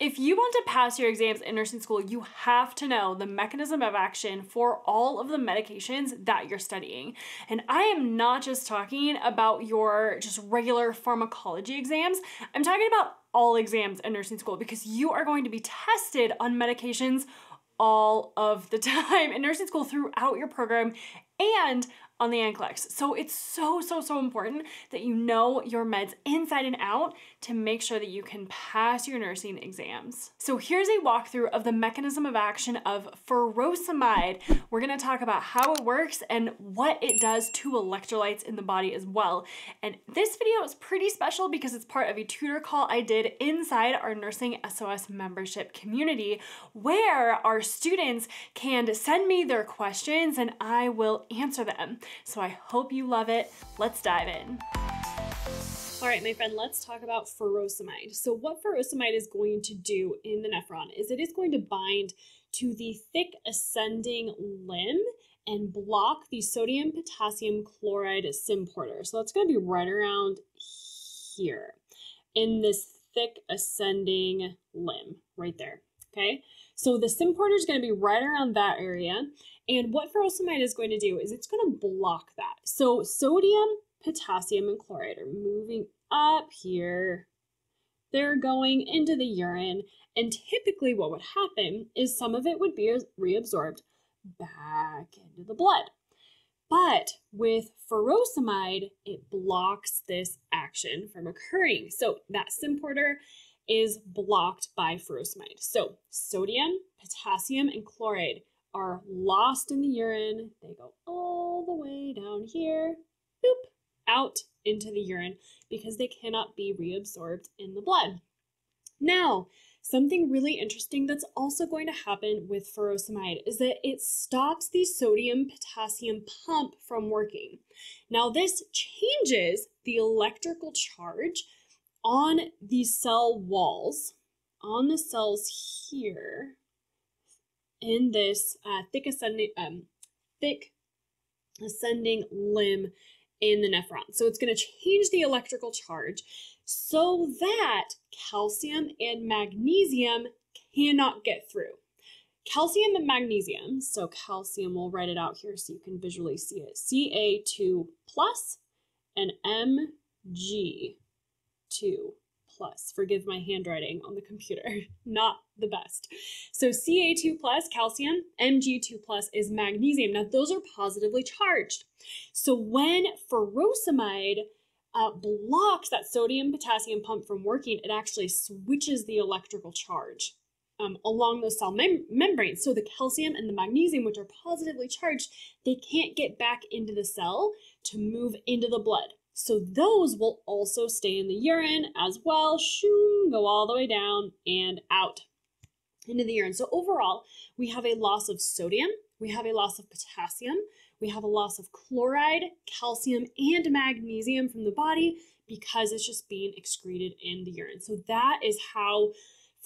If you want to pass your exams in nursing school, you have to know the mechanism of action for all of the medications that you're studying. And I am not just talking about your just regular pharmacology exams, I'm talking about all exams in nursing school because you are going to be tested on medications all of the time in nursing school throughout your program and on the NCLEX. So it's so, so, so important that you know your meds inside and out to make sure that you can pass your nursing exams. So here's a walkthrough of the mechanism of action of furosemide. We're gonna talk about how it works and what it does to electrolytes in the body as well. And this video is pretty special because it's part of a tutor call I did inside our Nursing SOS membership community where our students can send me their questions and I will answer them. So I hope you love it. Let's dive in. All right, my friend, let's talk about furosemide. So what furosemide is going to do in the nephron is it is going to bind to the thick ascending limb and block the sodium potassium chloride symporter. So that's going to be right around here in this thick ascending limb right there. Okay, so the symporter is going to be right around that area. And what furosemide is going to do is it's going to block that. So sodium, potassium, and chloride are moving up here. They're going into the urine. And typically what would happen is some of it would be reabsorbed back into the blood. But with furosemide, it blocks this action from occurring. So that symporter is blocked by furosemide. So sodium, potassium, and chloride are lost in the urine. They go all the way down here, boop, out into the urine because they cannot be reabsorbed in the blood. Now, something really interesting that's also going to happen with furosemide is that it stops the sodium potassium pump from working. Now, this changes the electrical charge on these cell walls, on the cells here, in this uh, thick ascending um, thick ascending limb in the nephron. So it's going to change the electrical charge so that calcium and magnesium cannot get through. Calcium and magnesium, so calcium, we'll write it out here so you can visually see it. Ca2 plus and Mg2 plus. Forgive my handwriting on the computer, not the best. So Ca2 plus calcium, Mg2 plus is magnesium. Now those are positively charged. So when furosemide uh, blocks that sodium potassium pump from working, it actually switches the electrical charge. Um, along those cell mem membranes. So the calcium and the magnesium, which are positively charged, they can't get back into the cell to move into the blood. So those will also stay in the urine as well, shoo, go all the way down and out into the urine. So overall, we have a loss of sodium, we have a loss of potassium, we have a loss of chloride, calcium, and magnesium from the body because it's just being excreted in the urine. So that is how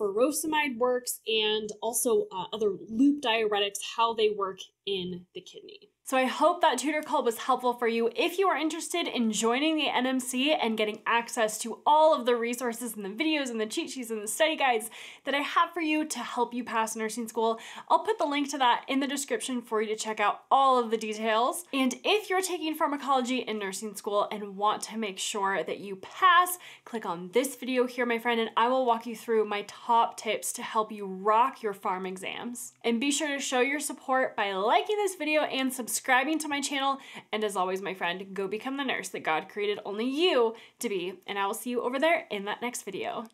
furosemide works and also uh, other loop diuretics, how they work in the kidney. So I hope that tutor call was helpful for you. If you are interested in joining the NMC and getting access to all of the resources and the videos and the cheat sheets and the study guides that I have for you to help you pass nursing school, I'll put the link to that in the description for you to check out all of the details. And if you're taking pharmacology in nursing school and want to make sure that you pass, click on this video here, my friend, and I will walk you through my top tips to help you rock your pharm exams. And be sure to show your support by liking this video and subscribing to my channel. And as always, my friend, go become the nurse that God created only you to be. And I will see you over there in that next video.